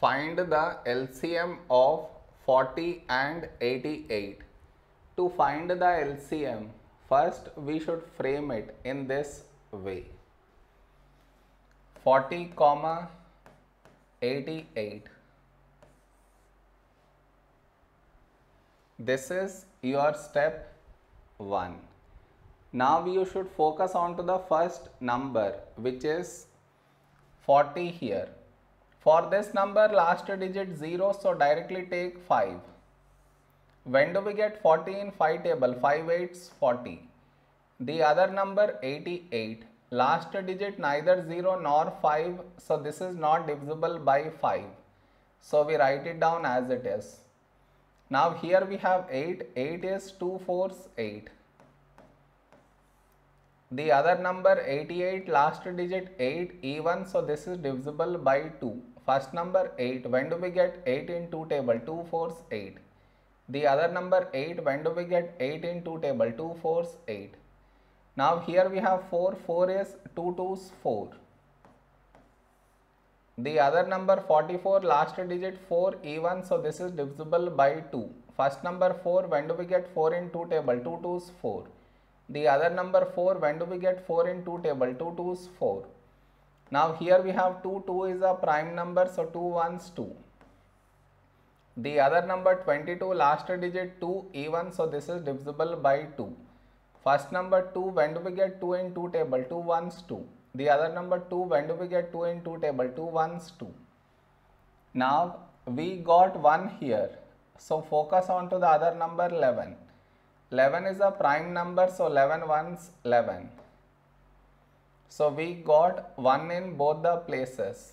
Find the LCM of 40 and 88. To find the LCM, first we should frame it in this way. 40 comma 88. This is your step 1. Now you should focus on to the first number which is 40 here. For this number last digit 0 so directly take 5. When do we get 40 in 5 table? 5 8s 40. The other number 88. Last digit neither 0 nor 5 so this is not divisible by 5. So we write it down as it is. Now here we have 8. 8 is 2 4s 8. The other number 88 last digit 8 even so this is divisible by 2. First number 8 when do we get 8 in 2 table 2 4s 8. The other number 8 when do we get 8 in 2 table 2 4s 8. Now here we have 4 4 is 2 2s 4. The other number 44 last digit 4 even so this is divisible by 2. First number 4 when do we get 4 in 2 table 2 2s 4. The other number 4 when do we get 4 in 2 table 2 2 is 4. Now here we have 2 2 is a prime number so 2 1s 2. The other number 22 last digit 2 even so this is divisible by 2. First number 2 when do we get 2 in 2 table 2 1s 2. The other number 2 when do we get 2 in 2 table 2 1s 2. Now we got 1 here so focus on to the other number 11. 11 is a prime number so 11 ones 11. So we got 1 in both the places.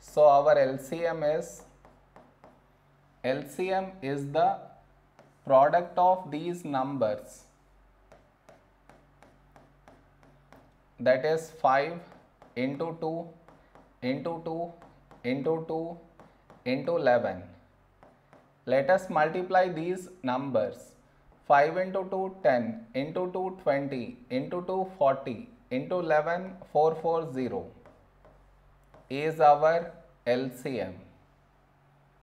So our LCM is LCM is the product of these numbers that is 5 into 2 into 2 into 2 into 11. Let us multiply these numbers 5 into 2 10 into 2 20 into 2 40 into 11 440 is our LCM.